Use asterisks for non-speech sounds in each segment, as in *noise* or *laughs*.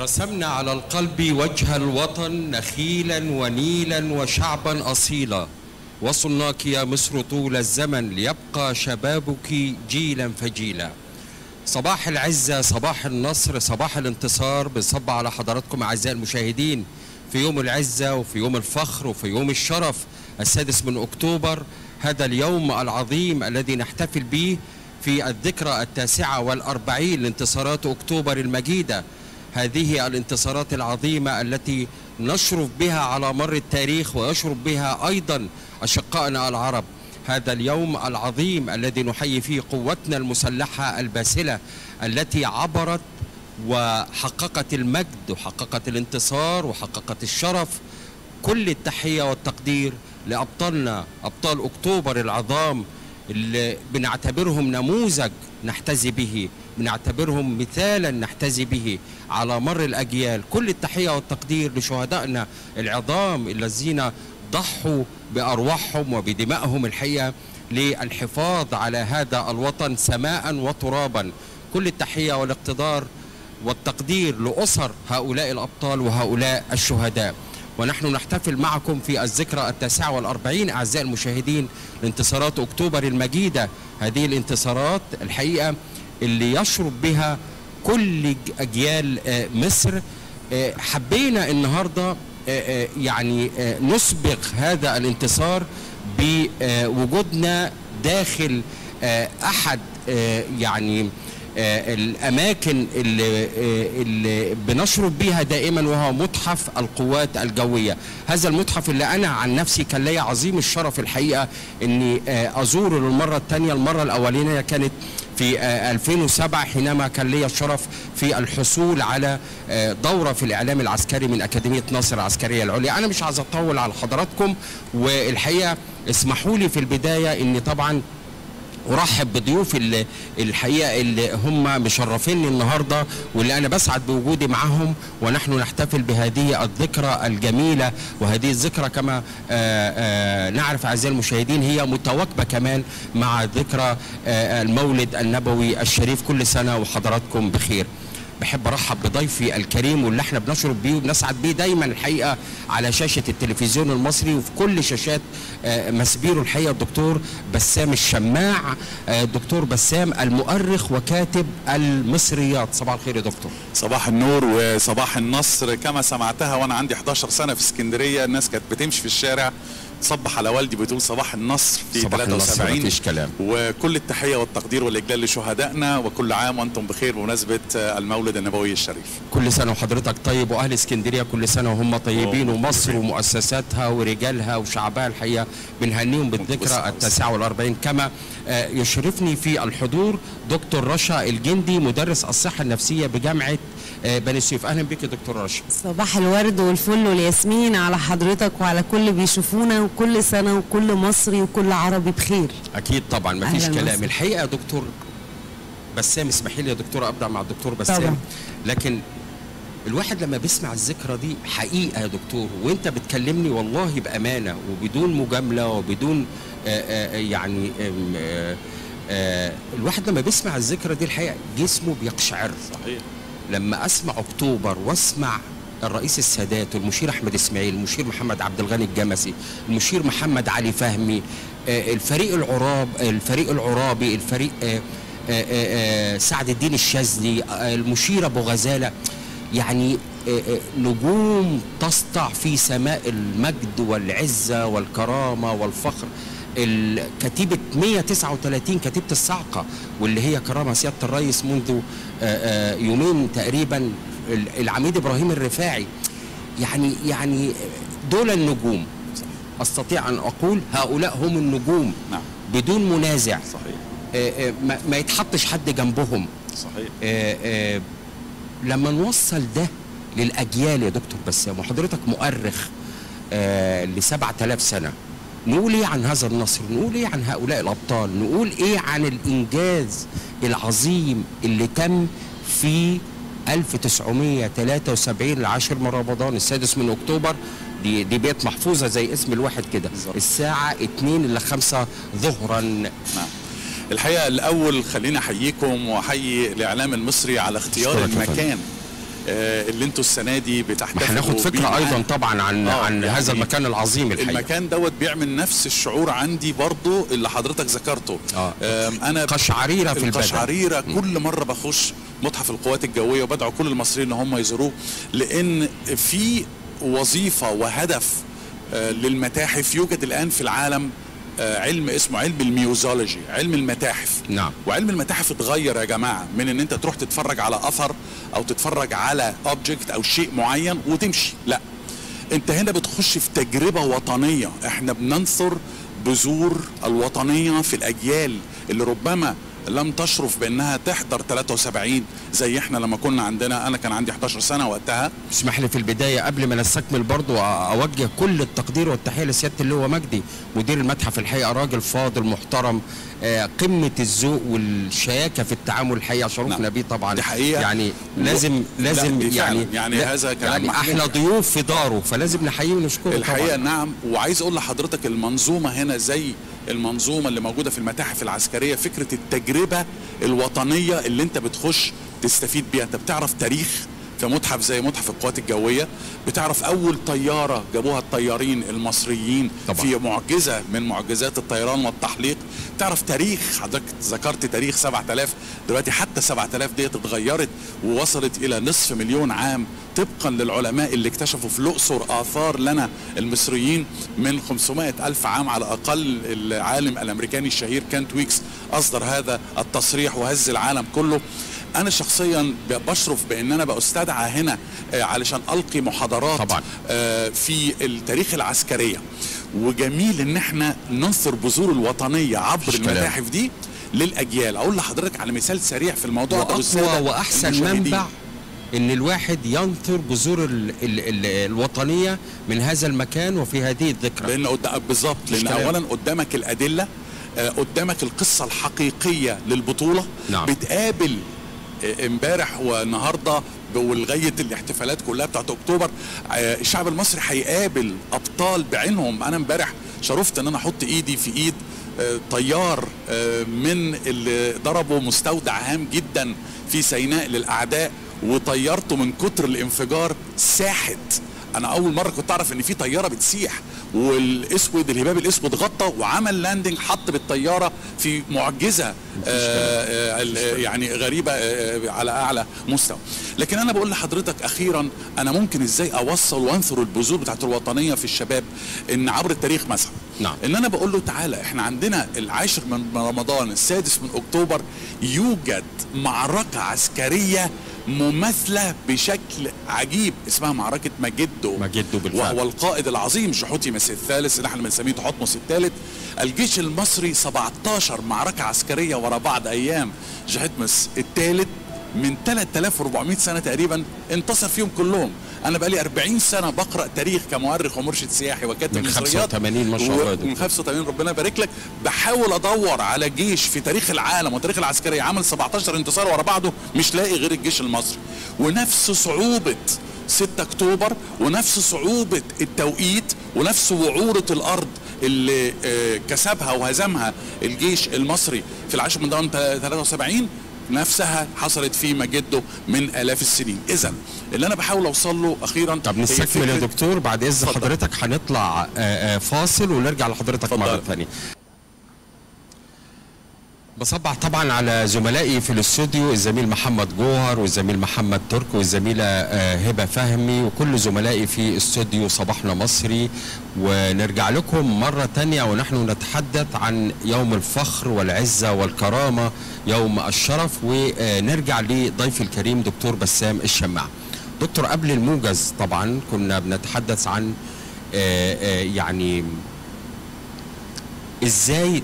رسمنا على القلب وجه الوطن نخيلا ونيلا وشعبا أصيلا. وصلناك يا مصر طول الزمن ليبقى شبابك جيلا فجيلا. صباح العزة صباح النصر صباح الانتصار. بنصب على حضراتكم أعزائي المشاهدين في يوم العزة وفي يوم الفخر وفي يوم الشرف السادس من أكتوبر. هذا اليوم العظيم الذي نحتفل به في الذكرى التاسعة والأربعين لانتصارات أكتوبر المجيدة. هذه الانتصارات العظيمة التي نشرف بها على مر التاريخ ويشرف بها أيضا أشقائنا العرب. هذا اليوم العظيم الذي نحيي فيه قوتنا المسلحة الباسلة التي عبرت وحققت المجد وحققت الانتصار وحققت الشرف. كل التحية والتقدير لأبطالنا أبطال أكتوبر العظام اللي بنعتبرهم نموذج نحتذي به. بنعتبرهم مثالا نحتذي به على مر الأجيال. كل التحية والتقدير لشهدائنا العظام الذين ضحوا بأرواحهم وبدمائهم الحقيقة للحفاظ على هذا الوطن سماء وترابا. كل التحية والاقتدار والتقدير لأسر هؤلاء الأبطال وهؤلاء الشهداء. ونحن نحتفل معكم في الذكرى التاسعة والأربعين أعزائي المشاهدين لانتصارات أكتوبر المجيدة. هذه الانتصارات الحقيقة اللي يشرب بها كل أجيال مصر. حبينا النهاردة يعني نسبق هذا الانتصار بوجودنا داخل أحد يعني الأماكن اللي, اللي بنشرب بيها دائما وهو متحف القوات الجوية. هذا المتحف اللي أنا عن نفسي كان لي عظيم الشرف الحقيقة إني أزوره للمرة الثانية. المرة الأولانية كانت في 2007 حينما كان لي الشرف في الحصول على دورة في الإعلام العسكري من أكاديمية ناصر العسكرية العليا. أنا مش عايز أطول على حضراتكم والحقيقة اسمحوا لي في البداية أني طبعا ارحب بضيوف الحقيقة اللي هم مشرفيني النهارده واللي أنا بسعد بوجودي معهم ونحن نحتفل بهذه الذكرى الجميلة وهذه الذكرى كما آآ آآ نعرف أعزائي المشاهدين هي متواكبة كمان مع ذكرى المولد النبوي الشريف كل سنة وحضراتكم بخير. بحب ارحب بضيفي الكريم واللي إحنا بنشرب بيه وبنسعد بيه دايما الحقيقة على شاشة التلفزيون المصري وفي كل شاشات مسبيره الحقيقة الدكتور بسام الشماع دكتور بسام المؤرخ وكاتب المصريات. صباح الخير يا دكتور. صباح النور وصباح النصر. كما سمعتها وأنا عندي 11 سنة في اسكندرية الناس كانت بتمشي في الشارع تصبح على والدي بتقول صباح النصر في صباح 73 النصر مفيش كلام. وكل التحية والتقدير والإجلال لشهدائنا وكل عام وأنتم بخير بمناسبة المولد النبوي الشريف. كل سنة وحضرتك طيب وأهل اسكندرية كل سنة وهم طيبين. ومصر ومؤسساتها ورجالها وشعبها الحقيقة بنهنيهم بالذكرى التاسعة والأربعين. كما يشرفني في الحضور دكتور رشا الجندي مدرس الصحة النفسية بجامعة بني سويف. أهلا بك يا دكتور رشا. صباح الورد والفل والياسمين على حضرتك وعلى كل بيشوفونا وكل سنة وكل مصري وكل عربي بخير. أكيد طبعا مفيش كلام. وسهلاً. الحقيقة يا دكتور بسام اسمحي لي يا دكتوره ابدا مع الدكتور بسام. طبعاً. لكن الواحد لما بيسمع الذكرى دي حقيقة يا دكتور وأنت بتكلمني والله بأمانة وبدون مجاملة وبدون آآ آآ يعني آم، آآ آآ الواحد لما بيسمع الذكرى دي الحقيقة جسمه بيقشعر. صحيح. لما أسمع أكتوبر وأسمع الرئيس السادات والمشير أحمد إسماعيل المشير محمد عبد الغني الجمسي المشير محمد علي فهمي آه، الفريق العراب الفريق العرابي الفريق آه، آه، سعد الدين الشاذلي المشير أبو غزالة. يعني نجوم تسطع في سماء المجد والعزة والكرامة والفخر. ال- كتيبة 139 كتيبة الصعقة واللي هي كرامة سيادة الرئيس منذ يومين تقريبا العميد إبراهيم الرفاعي. يعني يعني دول النجوم. أستطيع أن أقول هؤلاء هم النجوم نعم. بدون منازع. صحيح. آه، آه، ما- ما يتحطش حد جنبهم. صحيح. آه، آه، لما نوصل ده للأجيال يا دكتور بسام وحضرتك مؤرخ ل 7000 سنة نقول إيه عن هذا النصر؟ نقول إيه عن هؤلاء الأبطال؟ نقول إيه عن الإنجاز العظيم اللي تم في 1973 العاشر من رمضان السادس من أكتوبر. دي دي بيت محفوظة زي اسم الواحد كده. الساعة 2 إلى 5 ظهرا. نعم. الحقيقة الأول خليني أحييكم وأحيي الإعلام المصري على اختيار المكان. اللي أنتوا السنة دي بتحتفلوا هناخد فكرة. أيضا طبعا عن آه، عن يعني هذا المكان العظيم الحقيقة المكان دوت بيعمل نفس الشعور عندي برضو اللي حضرتك ذكرته آه. أنا قشعريره في البدن القشعريرة كل مرة بخش متحف القوات الجوية وبدعو كل المصريين إن هم يزوروه لأن في وظيفة وهدف آه، للمتاحف يوجد الآن في العالم آه، علم اسمه علم ال museology علم المتاحف. نعم. وعلم المتاحف اتغير يا جماعة من إن أنت تروح تتفرج على أثر أو تتفرج على object أو شيء معين وتمشي لا. أنت هنا بتخش في تجربة وطنية. إحنا بننثر بذور الوطنية في الأجيال اللي ربما لم تشرف بأنها تحضر 73 زي إحنا لما كنا عندنا أنا كان عندي 11 سنة وقتها. اسمح لي في البداية قبل ما نستكمل برضو أوجه كل التقدير والتحية لسيادة اللواء مجدي مدير المتحف الحقيقة راجل فاضل محترم قمة الذوق والشياكة في التعامل الحقيقة شرفنا نعم. بيه طبعا دي حقيقة. يعني لازم لا، لازم فعلا. يعني يعني لا، هذا كلام يعني. إحنا ضيوف في داره فلازم نحييه ونشكره الحقيقة طبعا نعم وعايز أقول لحضرتك المنظومة هنا زي المنظومة اللي موجودة في المتاحف العسكرية فكرة التجربة الوطنية اللي أنت بتخش تستفيد بيها أنت بتعرف تاريخ في متحف زي متحف القوات الجوية بتعرف أول طيارة جابوها الطيارين المصريين طبعا. في معجزة من معجزات الطيران والتحليق. تعرف تاريخ حضرتك ذكرت تاريخ 7000 دلوقتي حتى 7000 ديت اتغيرت ووصلت إلى نصف مليون عام طبقا للعلماء اللي اكتشفوا في الأقصر آثار لنا المصريين من 500 ألف عام على الأقل. العالم الأمريكاني الشهير كانت ويكس أصدر هذا التصريح وهز العالم كله. أنا شخصيا بشرف بإن أنا بستدعى هنا آه، علشان ألقي محاضرات طبعا. آه، في التاريخ العسكرية وجميل إن إحنا ننثر بذور الوطنية عبر. المتاحف دي للأجيال أقول لحضرتك على مثال سريع في الموضوع ده وأقوى وأحسن. منبع إن الواحد ينثر بذور ال ال ال الوطنية من هذا المكان وفي هذه الذكرى لأن بالظبط لأن. اولا قدامك الأدلة آه، قدامك القصة الحقيقية للبطولة نعم. بتقابل امبارح والنهارده ولغاية الاحتفالات كلها بتاعت أكتوبر آه، الشعب المصري هيقابل أبطال بعينهم. أنا امبارح شرفت إن أنا أحط إيدي في إيد آه، طيار آه، من اللي ضربوا مستودع هام جدا في سيناء للأعداء وطيرته من كتر الانفجار ساحت. أنا أول مرة كنت أعرف إن في طيارة بتسيح والأسود الهباب الأسود غطى وعمل لاندنج حط بالطيارة في معجزة آه آه ال- يعني غريبة آه على أعلى مستوى لكن أنا بقول لحضرتك أخيرا أنا ممكن إزاي أوصل وانثر البذور بتاعت الوطنية في الشباب إن عبر التاريخ مثلا نعم. إن أنا بقول له تعالى إحنا عندنا العاشر من رمضان السادس من أكتوبر يوجد معركة عسكرية مماثلة بشكل عجيب اسمها معركة مجدو مجدو بالفعل. وهو القائد العظيم جحوتيمس الثالث اللي إحنا بنسميه تحتمس الثالث. الجيش المصري 17 معركة عسكرية ورا بعض أيام. جحوتيمس الثالث من 3400 سنة تقريبا انتصر فيهم كلهم. أنا بقالي 40 سنة بقرأ تاريخ كمؤرخ ومرشد سياحي وكاتب من مصريات 85 ما شاء الله. من 85 ربنا يبارك لك. بحاول أدور على جيش في تاريخ العالم وتاريخ العسكرية. عمل 17 انتصار ورا بعضه مش لاقي غير الجيش المصري. ونفس صعوبة 6 أكتوبر ونفس صعوبة التوقيت ونفس وعورة الأرض اللي آه، كسبها وهزمها الجيش المصري في العاشر من ضمن 73 نفسها حصلت في مجده من آلاف السنين اذا اللي أنا بحاول أوصل له أخيرا طب نستكمل يا دكتور بعد إذن. حضرتك هنطلع آه، آه، فاصل ونرجع لحضرتك. مرة ثانية بصبح طبعا على زملائي في الاستوديو الزميل محمد جوهر والزميل محمد ترك والزميلة آه، هبة فهمي وكل زملائي في استوديو صباحنا مصري. ونرجع لكم مرة تانية ونحن نتحدث عن يوم الفخر والعزة والكرامة يوم الشرف. ونرجع لضيف الكريم دكتور بسام الشماع دكتور قبل الموجز طبعا كنا بنتحدث عن آه، آه، يعني إزاي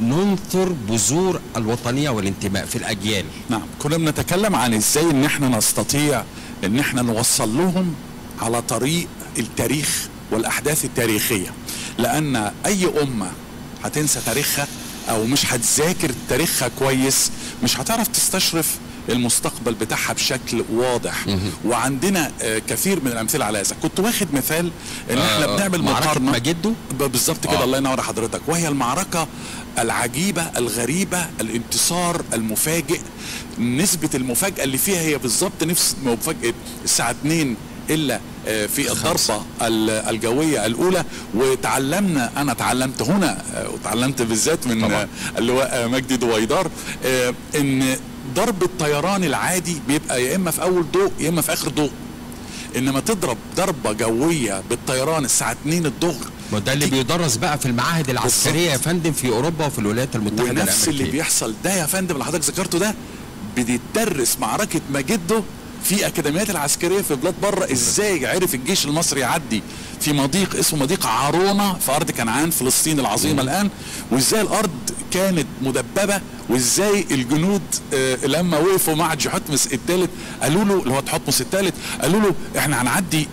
ننثر بذور الوطنية والانتماء في الأجيال؟ نعم كنا بنتكلم عن إزاي إن إحنا نستطيع إن إحنا نوصل لهم على طريق التاريخ والأحداث التاريخية. لأن أي أمة هتنسى تاريخها أو مش هتذاكر تاريخها كويس مش هتعرف تستشرف المستقبل بتاعها بشكل واضح. وعندنا آه، كثير من الأمثلة على هذا. كنت واخد مثال إن إحنا آه، بنعمل معركة مقارنة. مجدو؟ ب- بالظبط كده. آه. الله ينور حضرتك. وهي المعركة العجيبة الغريبة الانتصار المفاجئ. نسبة المفاجأة اللي فيها هي بالظبط نفس مفاجأة الساعة 2 إلا آه، في الضربة ال- الجوية الأولى. وتعلمنا أنا تعلمت هنا وتعلمت بالذات من اللواء مجدي دويدار إن ضرب الطيران العادي بيبقى يا إما في أول ضوء يا إما في آخر ضوء. إنما تضرب ضربة جوية بالطيران الساعة 2 الظهر ما ده اللي بيدرس بقى في المعاهد العسكرية يا فندم في أوروبا وفي الولايات المتحدة ونفس اللي الأمريكية. بيحصل ده يا فندم اللي حضرتك ذكرته ده بتدرس معركة مجده في أكاديميات العسكرية في بلاد بره إزاي عرف الجيش المصري يعدي في مضيق اسمه مضيق عارونه في أرض كنعان فلسطين العظيمة الآن؟ وإزاي الأرض كانت مدببة وإزاي الجنود آه لما وقفوا مع جحتمس الثالث قالوا له اللي هو تحتمس الثالث قالوا له إحنا هنعدي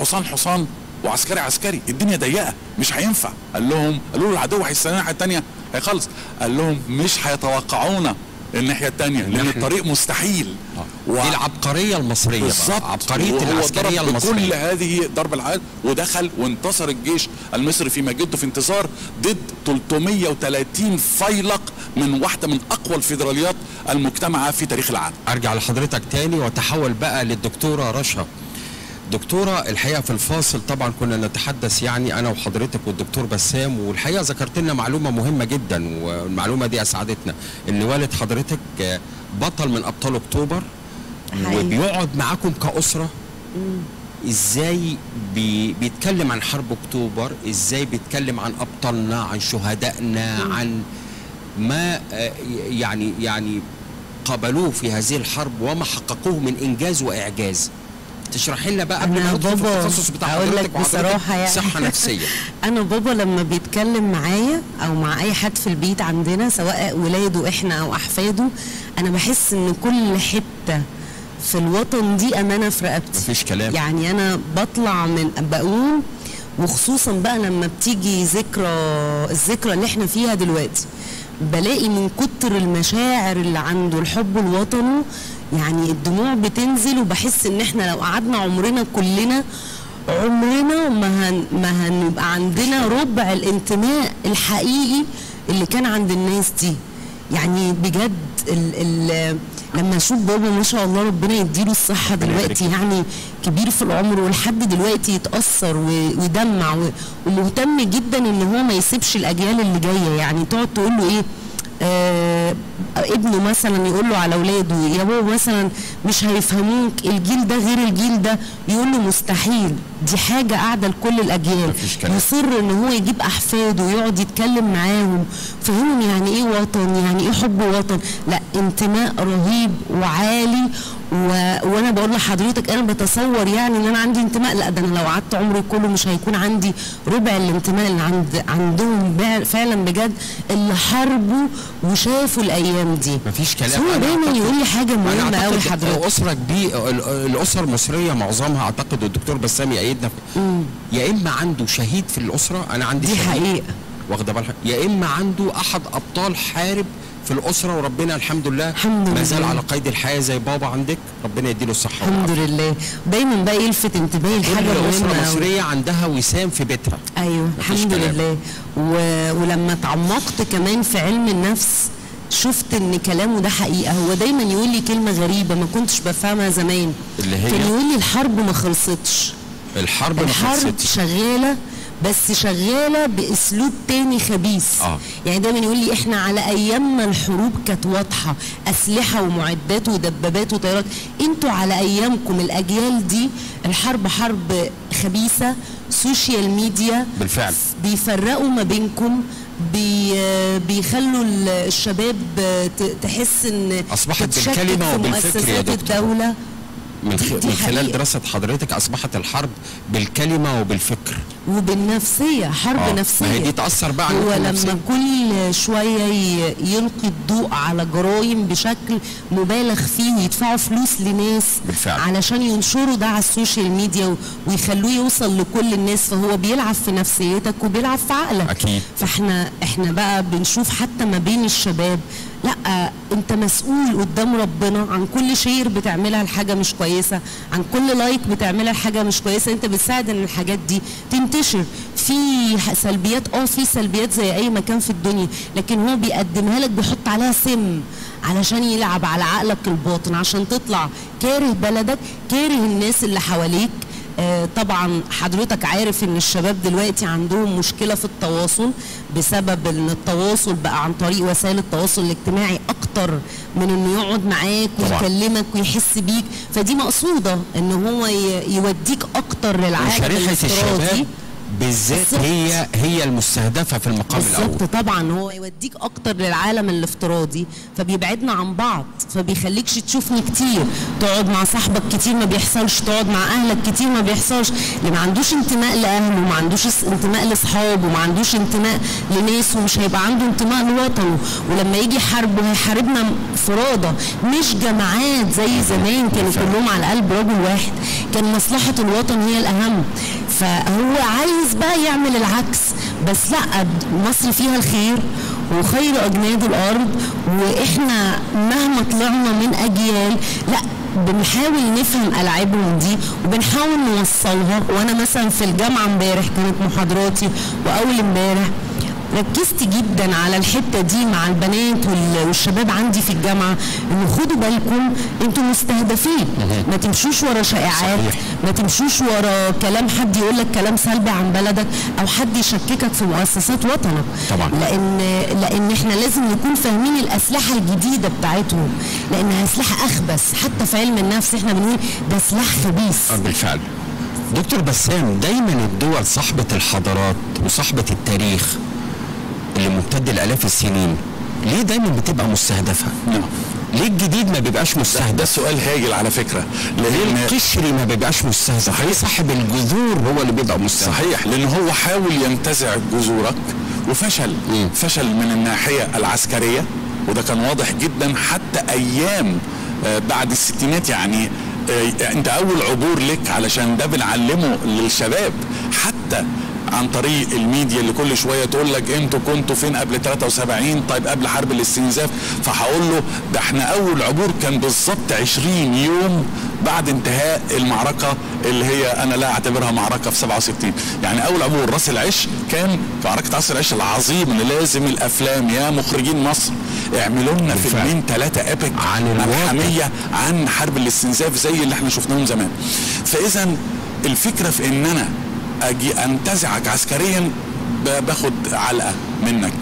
حصان حصان وعسكري عسكري الدنيا ضيقة مش هينفع. قال لهم قالوا له العدو هيستنى الناحية الثانية هيخلص قال لهم مش هيتوقعونا الناحية الثانية لأن الطريق مستحيل. و- دي العبقرية المصرية. بالظبط. عبقرية العسكرية المصرية. هذه ضرب العال ودخل وانتصر الجيش المصري في مجدة في انتصار ضد 330 فيلق من واحدة من أقوى الفيدراليات المجتمعة في تاريخ العالم. أرجع لحضرتك تاني وأتحول بقى للدكتورة رشا. دكتورة الحقيقة في الفاصل طبعا كنا نتحدث يعني أنا وحضرتك والدكتور بسام والحقيقة ذكرت لنا معلومة مهمة جدا والمعلومة دي أسعدتنا. إن والد حضرتك بطل من أبطال أكتوبر حقيقي. وبيقعد معاكم كأسرة؟ إزاي بي بيتكلم عن حرب أكتوبر؟ إزاي بيتكلم عن أبطالنا عن شهدائنا عن ما آه، يعني يعني قابلوه في هذه الحرب وما حققوه من إنجاز وإعجاز تشرحي لنا بقى قبل أنا ما بابا التخصص بتاع أقول لك بصراحة يعني. صحة نفسية *laughs* أنا بابا لما بيتكلم معايا أو مع أي حد في البيت عندنا سواء ولاده إحنا أو أحفاده أنا بحس إن كل حتة في الوطن دي أمانة في رقبتي مفيش كلام. يعني أنا بطلع من بقوم وخصوصا بقى لما بتيجي ذكرى الذكرى اللي إحنا فيها دلوقتي بلاقي من كتر المشاعر اللي عنده الحب لوطنه يعني الدموع بتنزل وبحس إن إحنا لو قعدنا عمرنا كلنا عمرنا ما هن ما هنبقى عندنا ربع الانتماء الحقيقي اللي كان عند الناس دي. يعني بجد ال ال لما أشوف بابا ما شاء الله ربنا يديله الصحة دلوقتي يعني كبير في العمر ولحد دلوقتي يتأثر ويدمع ومهتم جدا إن هو ما يسيبش الأجيال اللي جاية. يعني تقعد تقول له إيه؟ آه ابنه مثلا يقول له على أولاده يا بابا مثلا مش هيفهموك الجيل ده غير الجيل ده. يقول له مستحيل دي حاجة قاعدة لكل الأجيال. يصر إن هو يجيب أحفاده ويقعد يتكلم معاهم. فهمهم يعني إيه وطن يعني إيه حب وطن؟ لا انتماء رهيب وعالي و... وأنا بقول لحضرتك أنا بتصور يعني إن أنا عندي انتماء. لا ده أنا لو قعدت عمري كله مش هيكون عندي ربع الانتماء اللي عند عندهم فعلا بجد اللي حاربوا وشافوا الأيام دي. مفيش كلام. هو دايما يقول لي حاجة مهمة قوي حضرتك. أسرة كبيرة الأسرة المصرية معظمها أعتقد الدكتور بسام يأيدنا يا إما عنده شهيد في الأسرة أنا عندي دي شهيد. حقيقة. واخده بالك؟ يا إما عنده أحد أبطال حارب في الأسرة وربنا الحمد لله. الحمد ما زال. على قيد الحياة زي بابا عندك. ربنا يديله الصحة الحمد والعافيه لله. دايما بقى يلفت انتباهي لحاجة كل أسرة مصرية عندها وسام في بيتها. أيوه الحمد كلام. لله. و... ولما تعمقت كمان في علم النفس شفت إن كلامه ده حقيقة. هو دايما يقول لي كلمة غريبة ما كنتش بفهمها زمان. اللي هي؟ كان يقول لي الحرب ما خلصتش. الحرب ما الحرب خلصتش. شغالة بس شغالة بأسلوب تاني خبيث آه. يعني دايما يقول لي إحنا على أيامنا الحروب كانت واضحة أسلحة ومعدات ودبابات وطيارات إنتوا على أيامكم الأجيال دي الحرب حرب خبيثة social media بالفعل. بيفرقوا ما بينكم بي بيخلوا ال- الشباب تحس إن بالكلمة في وبالفكر يا دكتور. الدولة من, من خلال. دراسة حضرتك أصبحت الحرب بالكلمة وبالفكر وبالنفسية حرب آه، نفسيه ما هي دي تأثر بقى على هو لما النفسية. كل شوية ي- يلقي الضوء على جرائم بشكل مبالغ فيه ويدفعوا فلوس لناس بالفعل. علشان ينشروا ده على ال social media ويخلوه يوصل لكل الناس فهو بيلعب في نفسيتك وبيلعب في عقلك أكيد. فاحنا إحنا بقى بنشوف حتى ما بين الشباب لا انت مسؤول قدام ربنا عن كل share بتعملها لحاجة مش كويسة عن كل like بتعملها لحاجة مش كويسة. انت بتساعد إن الحاجات دي تنتشر. في سلبيات آه في سلبيات زي أي مكان في الدنيا لكن هو بيقدمها لك بيحط عليها سم علشان يلعب على عقلك الباطن عشان تطلع كاره بلدك كاره الناس اللي حواليك. طبعا حضرتك عارف إن الشباب دلوقتي عندهم مشكلة في التواصل بسبب إن التواصل بقى عن طريق وسائل التواصل الاجتماعي أكتر من إنه يقعد معاك. ويكلمك ويحس بيك فدي مقصودة إن هو يوديك أكتر للعالم وشريحة الشباب بالذات. هي هي المستهدفة في المقام الأول. بالظبط طبعا. هو يوديك أكتر للعالم الافتراضي فبيبعدنا عن بعض فبيخليكش تشوفني كتير. تقعد مع صاحبك كتير ما بيحصلش تقعد مع أهلك كتير ما بيحصلش. اللي ما عندوش انتماء لأهله وما عندوش انتماء لأصحابه وما عندوش انتماء لناس ومش هيبقى عنده انتماء لوطنه. ولما يجي يحاربه هيحاربنا فرادى مش جماعات زي زمان كانوا كلهم على قلب رجل واحد. كان مصلحة الوطن هي الأهم. فهو عايز بقى يعمل العكس. بس لا مصر فيها الخير وخير أجناد الأرض وإحنا مهما طلعنا من أجيال لا بنحاول نفهم ألعابهم دي وبنحاول نوصلها. وأنا مثلا في الجامعة امبارح كانت محاضراتي وأول امبارح ركزت جدا على الحتة دي مع البنات وال- والشباب عندي في الجامعة إنه خدوا بالكم أنتوا مستهدفين. ما تمشوش ورا شائعات. ما تمشوش ورا كلام حد يقول لك كلام سلبي عن بلدك أو حد يشككك في مؤسسات وطنك. طبعا. لأن لأن إحنا لازم نكون فاهمين الأسلحة الجديدة بتاعتهم. لانها سلاح أخبث. حتى في علم النفس إحنا بنقول ده سلاح خبيث. آه، بالفعل. دكتور بسام دايما الدول صاحبة الحضارات وصاحبة التاريخ. اللي ممتد لآلاف السنين ليه دايما بتبقى مستهدفة؟ نعم. ليه الجديد ما بيبقاش ده مستهدف؟ سؤال هايل على فكرة ليه القشري ما بيبقاش مستهدف؟ ليه صاحب الجذور هو اللي بيبقى مستهدف؟ صحيح لأن هو حاول ينتزع جذورك وفشل مم. فشل من الناحية العسكرية وده كان واضح جدا حتى أيام آه، بعد الستينات يعني آه، أنت أول عبور لك علشان ده بنعلمه للشباب حتى عن طريق الميديا اللي كل شوية تقول لك أنتوا كنتوا فين قبل 73 طيب قبل حرب الاستنزاف فهقول له ده إحنا أول عبور كان بالظبط 20 يوم بعد انتهاء المعركة اللي هي أنا لا أعتبرها معركة في 67 يعني أول عبور راس العش كان معركة راس العش العظيم اللي لازم الأفلام يا مخرجين مصر اعملوا لنا. فيلمين ثلاثة ايبك عن. ملحميه عن حرب الاستنزاف زي اللي إحنا شفناهم زمان فإذا الفكرة في إن أنا أجي انتزعك عسكريا باخد علقة منك.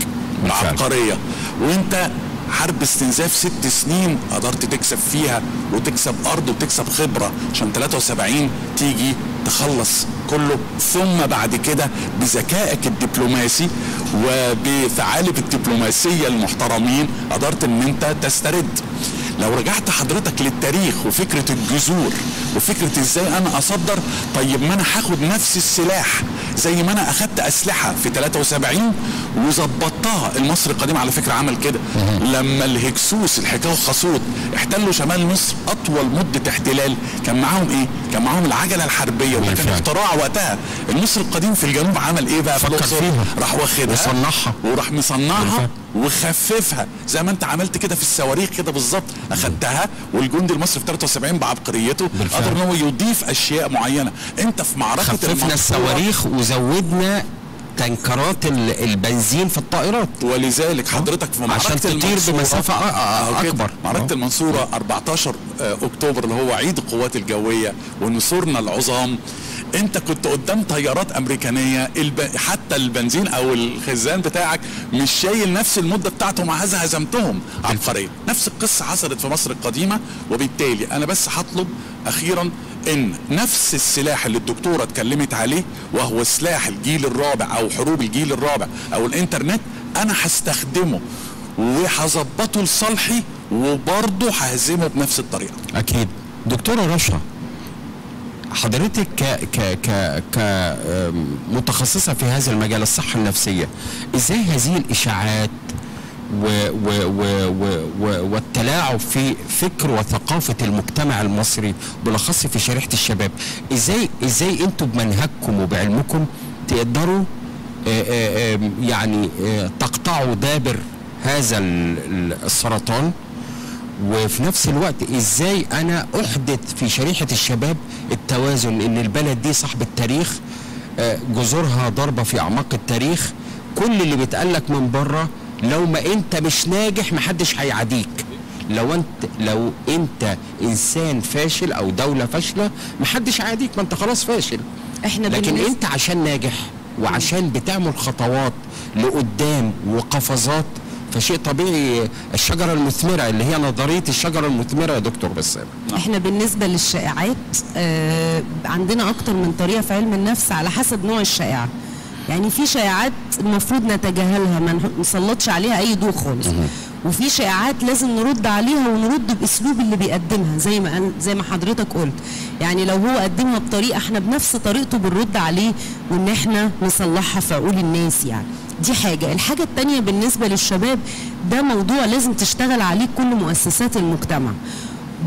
عبقرية. وإنت حرب استنزاف ست سنين قدرت تكسب فيها وتكسب أرض وتكسب خبرة عشان 73 تيجي تخلص كله. ثم بعد كده بذكائك الدبلوماسي وبثعالب الدبلوماسية المحترمين قدرت إن إنت تسترد. لو رجعت حضرتك للتاريخ وفكرة الجذور وفكرة إزاي أنا أصدر طيب ما أنا هاخد نفس السلاح زي ما أنا أخدت أسلحة في 73 وظبطتها المصري القديم على فكرة عمل كده لما الهكسوس الحكاية وخاسوت احتلوا شمال مصر أطول مدة احتلال كان معاهم إيه؟ كان معاهم العجلة الحربية وده كان. اختراع وقتها المصري القديم في الجنوب عمل إيه بقى في؟ فيها. راح واخدها وصنعها. وراح مصنعها. وخففها زي ما أنت عملت كده في الصواريخ كده بالظبط أخدتها والجندي المصري في 73 بعبقريته قدر إن هو يضيف أشياء معينة أنت في معركة خففنا الصواريخ وزودنا تنكرات ال- البنزين في الطائرات ولذلك حضرتك في معركة عشان تطير كده. أكبر. معركة أهو. المنصورة 14 آه، أكتوبر اللي هو عيد القوات الجوية ونصورنا العظام انت كنت قدام طيارات امريكانية الب... حتى البنزين أو الخزان بتاعك مش شايل نفس المدة بتاعته مع هذا هزمتهم عبقرية. نفس القصة حصلت في مصر القديمة وبالتالي أنا بس هطلب أخيرا إن نفس السلاح اللي الدكتورة اتكلمت عليه وهو سلاح الجيل الرابع أو حروب الجيل الرابع أو الإنترنت أنا هستخدمه وهظبطه لصالحي وبرضه ههزمه بنفس الطريقة. أكيد. دكتورة رشا حضرتك ك ك ك ك آم، متخصصة في هذا المجال الصحة النفسية إزاي هذه الإشاعات و و و و و والتلاعب في فكر وثقافة المجتمع المصري بالأخص في شريحة الشباب إزاي إزاي أنتم بمنهجكم وبعلمكم تقدروا يعني تقطعوا دابر هذا ال- ال- السرطان؟ وفي نفس الوقت إزاي أنا أحدث في شريحة الشباب التوازن إن البلد دي صاحبه تاريخ آه، جذورها ضربة في أعماق التاريخ كل اللي بيتقالك من بره لو ما أنت مش ناجح محدش هيعاديك. لو انت لو أنت إنسان فاشل أو دولة فاشلة محدش هيعاديك ما أنت خلاص فاشل. إحنا لكن أنت عشان ناجح وعشان بتعمل خطوات لقدام وقفزات فشيء طبيعي الشجرة المثمرة اللي هي نظرية الشجرة المثمرة يا دكتور بسام. إحنا بالنسبة للشائعات آه عندنا أكتر من طريقة في علم النفس على حسب نوع الشائعة. يعني في شائعات المفروض نتجاهلها ما نسلطش عليها أي ضوء خالص. وفي شائعات لازم نرد عليها ونرد بأسلوب اللي بيقدمها زي ما زي ما حضرتك قلت. يعني لو هو قدمها بطريقة إحنا بنفس طريقته بنرد عليه وإن إحنا نصلحها في عقول الناس يعني. دي حاجة. الحاجة التانية بالنسبة للشباب ده موضوع لازم تشتغل عليه كل مؤسسات المجتمع.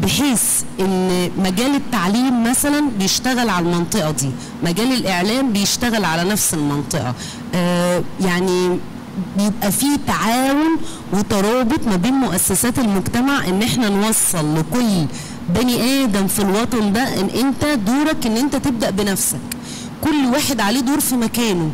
بحيث إن مجال التعليم مثلا بيشتغل على المنطقة دي مجال الإعلام بيشتغل على نفس المنطقة. آه يعني بيبقى في تعاون وترابط ما بين مؤسسات المجتمع إن إحنا نوصل لكل بني آدم في الوطن ده إن أنت دورك إن أنت تبدأ بنفسك. كل واحد عليه دور في مكانه.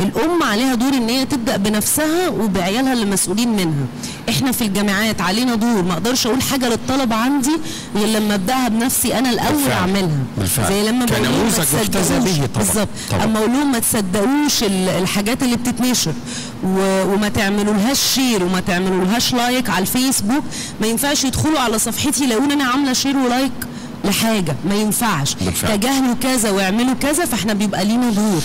الام عليها دور إن هي تبدأ بنفسها وبعيالها اللي مسؤولين منها إحنا في الجامعات علينا دور ما أقدرش أقول حاجة للطلبة عندي غير لما أبدأها بنفسي أنا الأول بالفعل. أعملها بالفعل. زي لما بقول لهم ما تصدقوش. به طبعا. بالظبط. أما أقول لهم ما تصدقوش ال- الحاجات اللي بتتنشر و- وما تعملولهاش share وما تعملولهاش like على الفيسبوك ما ينفعش يدخلوا على صفحتي يلاقوني أنا عاملة share و like لحاجة ما ينفعش. تجاهلوا كذا واعملوا كذا فإحنا بيبقى لينا دور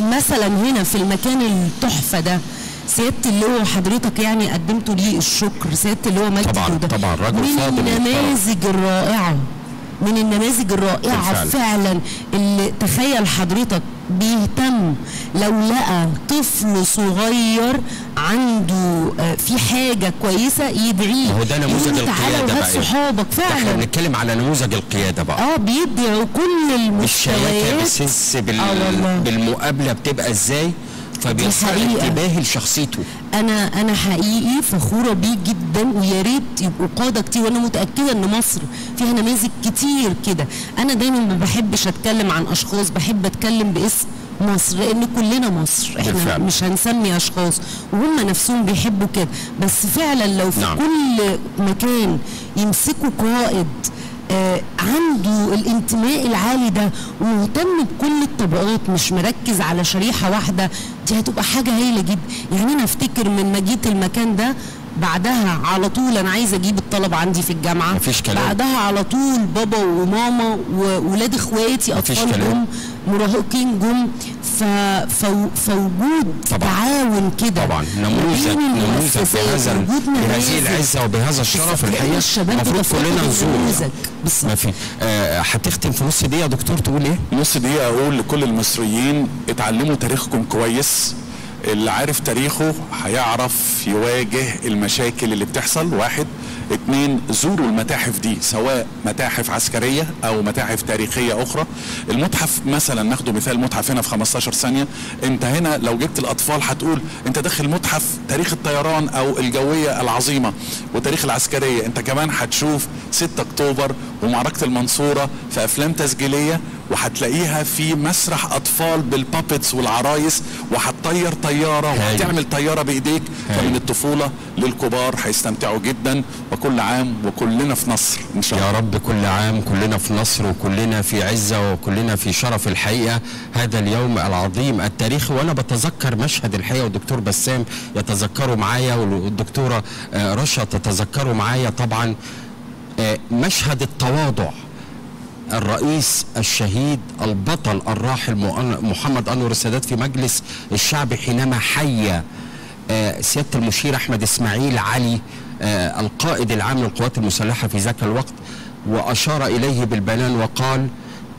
مثلا هنا في المكان التحفة ده سياده اللواء حضرتك يعني قدمتوا ليه الشكر سياده اللواء مجدي طبعاً، طبعاً، راجل من فاضل محترم. النماذج الرائعة من النماذج الرائعة بالفعل. فعلا اللي تخيل حضرتك بيهتم لو لقى طفل صغير عنده آه، في حاجة كويسة يدعيه. هو ده نموذج القيادة بقى صحابك. إحنا فعلا بنتكلم على نموذج القيادة بقى. آه بيدعوا كل بالشياكه المستويات. بالسس بال... آه. بالمقابلة بتبقى إزاي؟ حقيقة. انتباهي لشخصيته أنا أنا حقيقي فخورة بيه جدا ويا ريت يبقوا قادة كتير وأنا متأكدة إن مصر فيها نماذج كتير كده أنا دايما ما بحبش أتكلم عن أشخاص بحب أتكلم باسم مصر لأن كلنا مصر إحنا بالفعل. مش هنسمي أشخاص وهم نفسهم بيحبوا كده بس فعلا لو في نعم. كل مكان يمسكوا قائد عنده الانتماء العالي ده ومهتم بكل الطبقات مش مركز على شريحة واحدة دي هتبقى حاجة هايلة جدا يعني أنا أفتكر من ما جيت المكان ده بعدها على طول أنا عايزة أجيب الطلبه عندي في الجامعة مفيش كلام. بعدها على طول بابا وماما وولاد إخواتي مفيش أطفال كلام. جم مراهقين جم. فوجود طبعاً. تعاون كده طبعا نموذج نموذج بهذه. العزة وبهذا الشرف الحقيقة الشباب المفروض كلنا نزور. ما في آه، هتختم في نص دقيقة يا دكتور تقول إيه؟ نص دقيقة أقول لكل المصريين اتعلموا تاريخكم كويس اللي عارف تاريخه هيعرف يواجه المشاكل اللي بتحصل واحد اتنين زوروا المتاحف دي سواء متاحف عسكرية أو متاحف تاريخية أخرى. المتحف مثلا ناخده مثال متحف هنا في 15 ثانية. أنت هنا لو جبت الأطفال هتقول أنت داخل متحف تاريخ الطيران أو الجوية العظيمة وتاريخ العسكرية. أنت كمان هتشوف 6 أكتوبر ومعركة المنصورة في أفلام تسجيلية وهتلاقيها في مسرح أطفال بالبابتس والعرايس وهتطير طيارة. وهتعمل طيارة بإيديك. فمن الطفولة للكبار هيستمتعوا جدا وكل عام وكلنا في نصر إن شاء الله يا رب كل عام كلنا في نصر وكلنا في عزة وكلنا في شرف الحقيقة هذا اليوم العظيم التاريخي وأنا بتذكر مشهد الحقيقة والدكتور بسام يتذكره معايا والدكتورة آه، رشا تتذكره معايا طبعا مشهد التواضع. الرئيس الشهيد البطل الراحل محمد أنور السادات في مجلس الشعب حينما حيّ آه، سيادة المشير أحمد إسماعيل علي آه، القائد العام للقوات المسلحة في ذاك الوقت وأشار إليه بالبنان وقال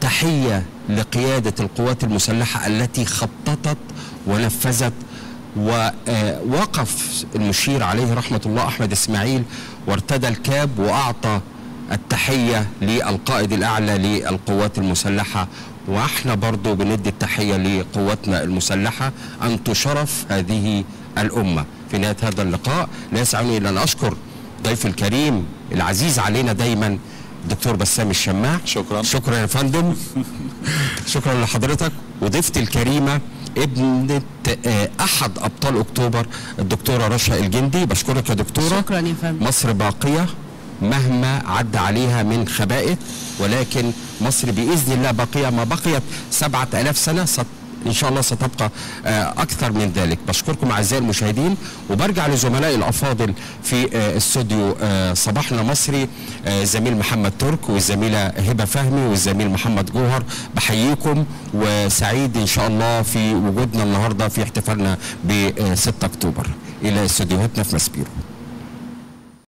تحية لقيادة القوات المسلحة التي خططت ونفذت ووقف المشير عليه رحمة الله أحمد إسماعيل وارتدى الكاب وأعطى التحية للقائد الأعلى للقوات المسلحة وإحنا برضو بندي التحية لقواتنا المسلحة أن تشرف هذه الأمة. في نهاية هذا اللقاء لا يسعني إلا أن أشكر ضيف الكريم العزيز علينا دايما دكتور بسام الشماع شكراً. شكرا يا فندم. شكرا لحضرتك. وضيفتي الكريمة ابنة آه، أحد أبطال أكتوبر الدكتورة رشا الجندي. بشكرك يا دكتورة. شكرا يا فندم. مصر باقية. مهما عدى عليها من خبائث ولكن مصر بإذن الله باقيه ما بقيت سبعة ألاف سنة. ست إن شاء الله ستبقى آه، أكثر من ذلك. بشكركم أعزائي المشاهدين وبرجع لزملائي الأفاضل في آه، استوديو آه، صباحنا مصري زميل محمد ترك والزميلة هبة فهمي والزميل محمد جوهر. بحييكم وسعيد إن شاء الله في وجودنا النهارده في احتفالنا ب 6 أكتوبر. إلى استوديوهاتنا في مسبيرو